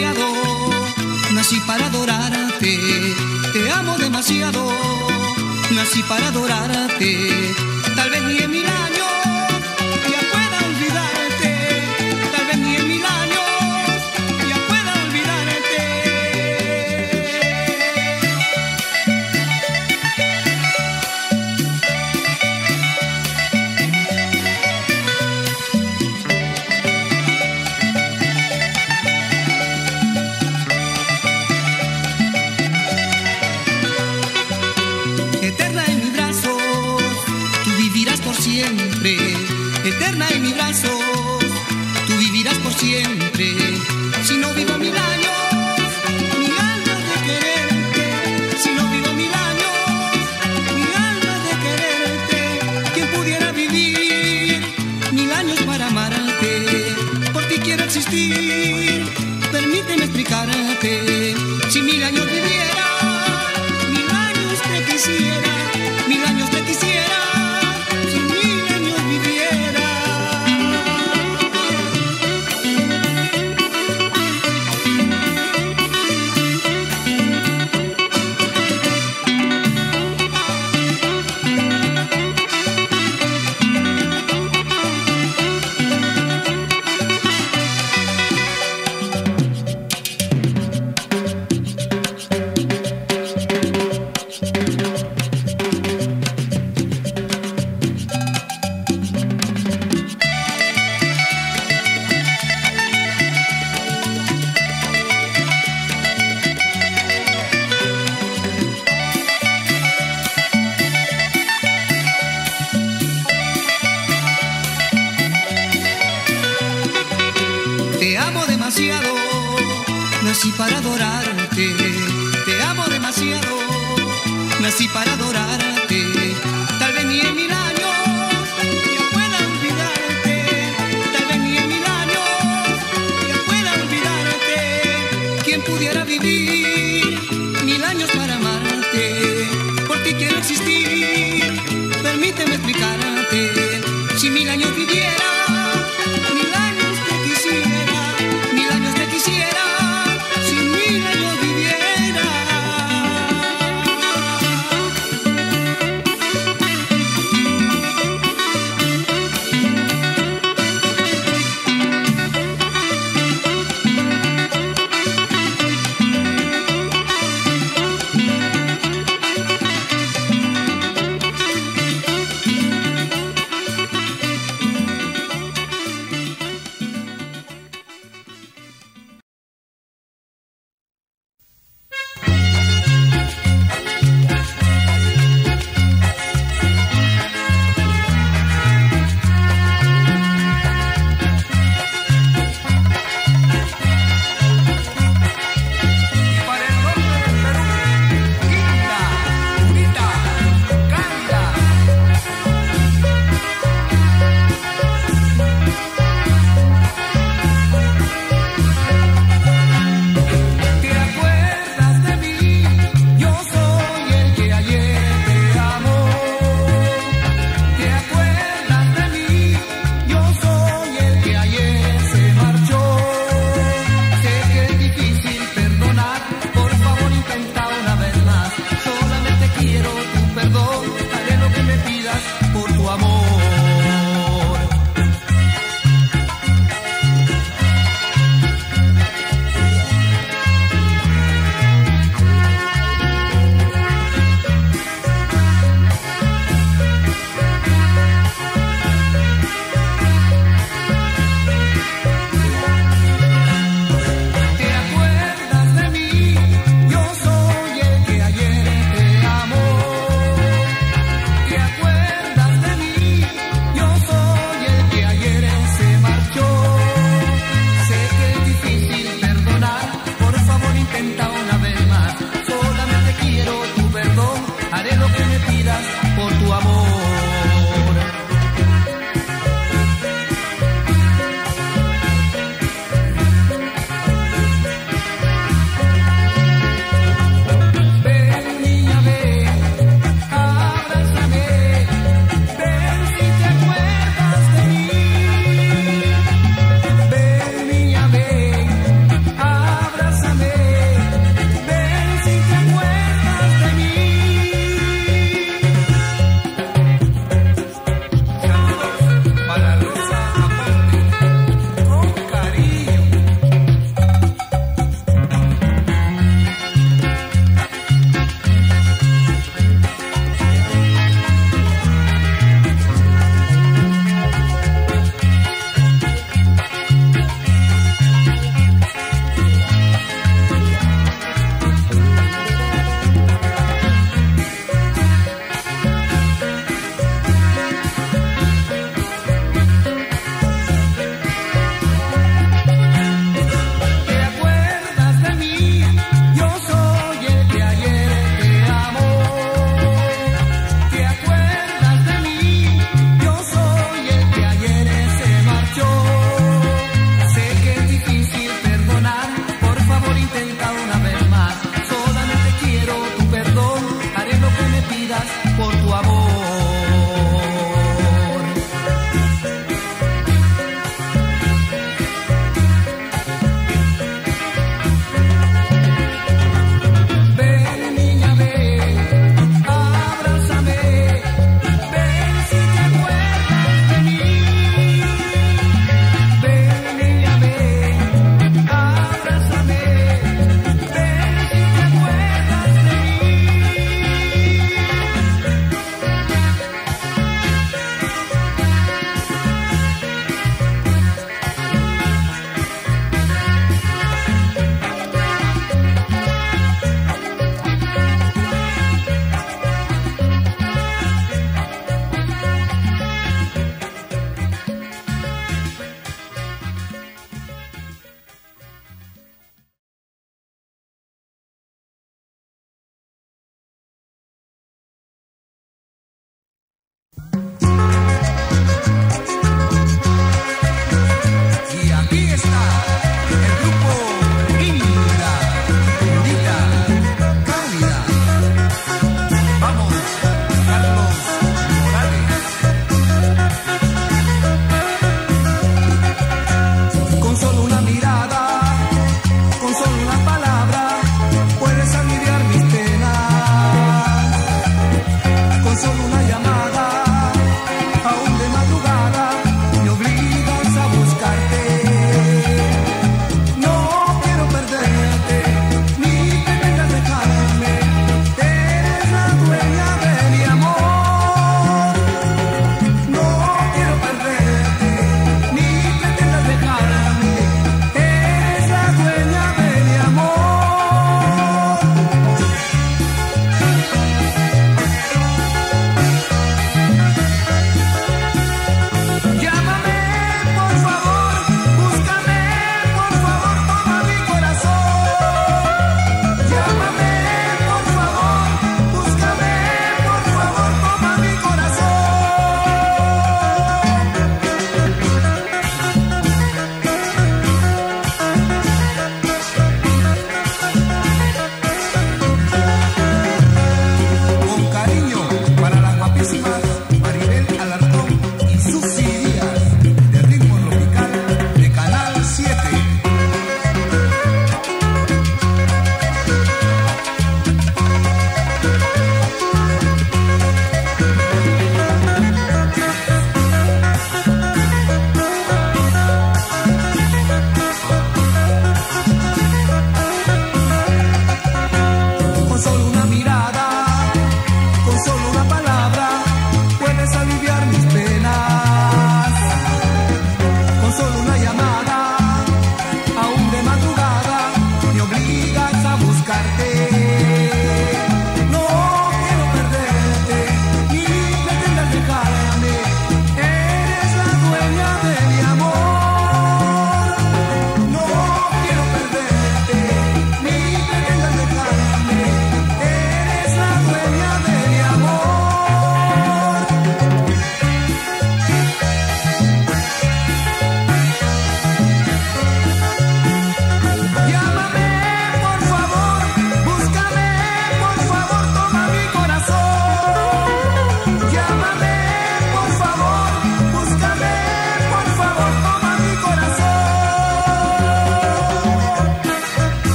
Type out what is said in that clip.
demasiado, nací para adorarte, te amo demasiado, nací para adorarte, tal vez ni en mil años.